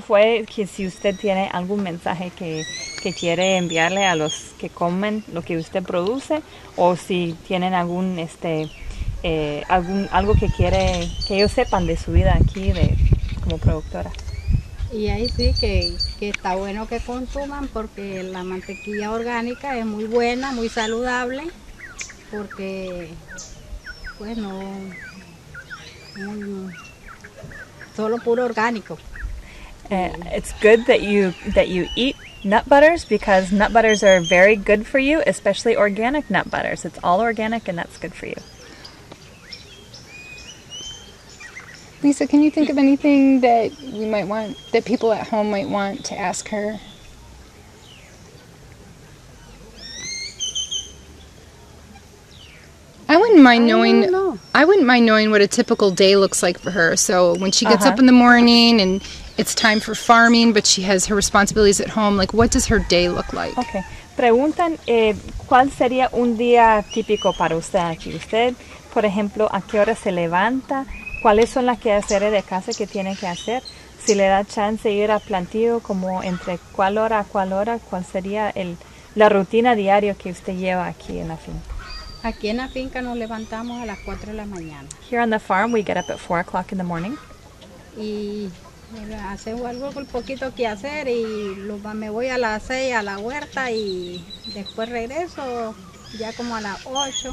fue que si usted tiene algún mensaje que, que, quiere enviarle a los que comen lo que usted produce o si tienen algún este eh, algún algo que quiere que ellos sepan de su vida aquí de como productora. Y ahí sí que, que está bueno que consuman porque la mantequilla orgánica es muy buena, muy saludable, porque pues no, no solo puro orgánico. Uh, it's good that you that you eat nut butters because nut butters are very good for you, especially organic nut butters. It's all organic and that's good for you. Lisa, can you think of anything that we might want that people at home might want to ask her? I wouldn't mind knowing. know. I wouldn't mind knowing what a typical day looks like for her. So when she gets Uh-huh. up in the morning and it's time for farming, but she has her responsibilities at home, like what does her day look like? Okay. Preguntan eh, cuál sería un día típico para usted aquí. Usted, por ejemplo, a qué hora se levanta, cuáles son las quehaceres de casa que tiene que hacer, si le da chance de ir a plantío, como entre cuál hora a cuál hora, cuál sería el, la rutina diaria que usted lleva aquí en la finca. Aquí en la finca nos levantamos a las 4 de la mañana Here on the farm, we get up at 4 o'clock in the morning. y hacemos algo un poquito que hacer y lo- me voy a las 6 a la huerta y después regreso ya como a las 8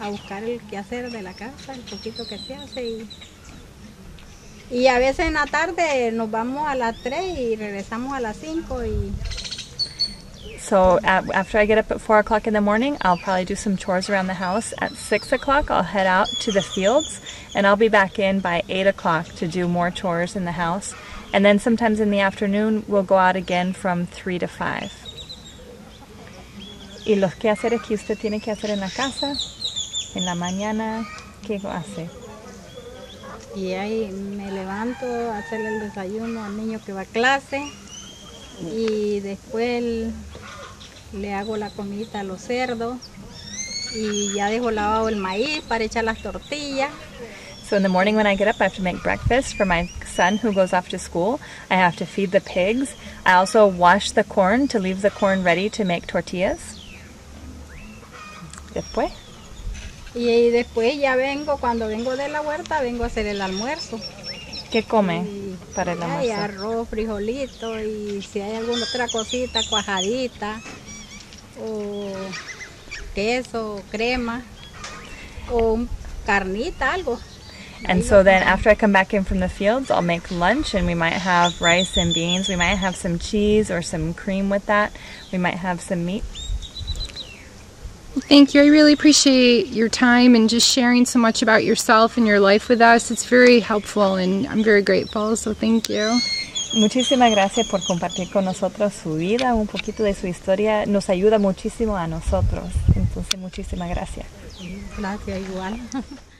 a buscar el quehacer de la casa, el poquito que se hace y, y a veces en la tarde nos vamos a las 3 y regresamos a las 5 y So at, after I get up at 4 o'clock in the morning, I'll probably do some chores around the house. At 6 o'clock, I'll head out to the fields and I'll be back in by 8 o'clock to do more chores in the house. And then sometimes in the afternoon, we'll go out again from 3 to 5. Y los quehaceres que usted tiene que hacer en la casa, en la mañana, ¿qué hace? Y ahí me levanto a hacerle el desayuno al niño que va a clase y después le hago la comida a los cerdos y ya dejo lavado el maíz para echar las tortillas. So in the morning when I get up, I have to make breakfast for my son who goes off to school. I have to feed the pigs. I also wash the corn to leave the corn ready to make tortillas. Después, Y después ya vengo, cuando vengo de la huerta, vengo a hacer el almuerzo. ¿qué come Y para el hay almuerzo? arroz, frijolito y si hay alguna otra cosita, cuajadita o queso, crema o carnita, algo. And so then after I come back in from the fields, I'll make lunch and we might have rice and beans. We might have some cheese or some cream with that. We might have some meat. Thank you. I really appreciate your time and just sharing so much about yourself and your life with us. It's very helpful and I'm very grateful. So thank you. Muchísimas gracias por compartir con nosotros su vida, un poquito de su historia. Nos ayuda muchísimo a nosotros. Entonces, muchísimas gracias. Gracias, igual.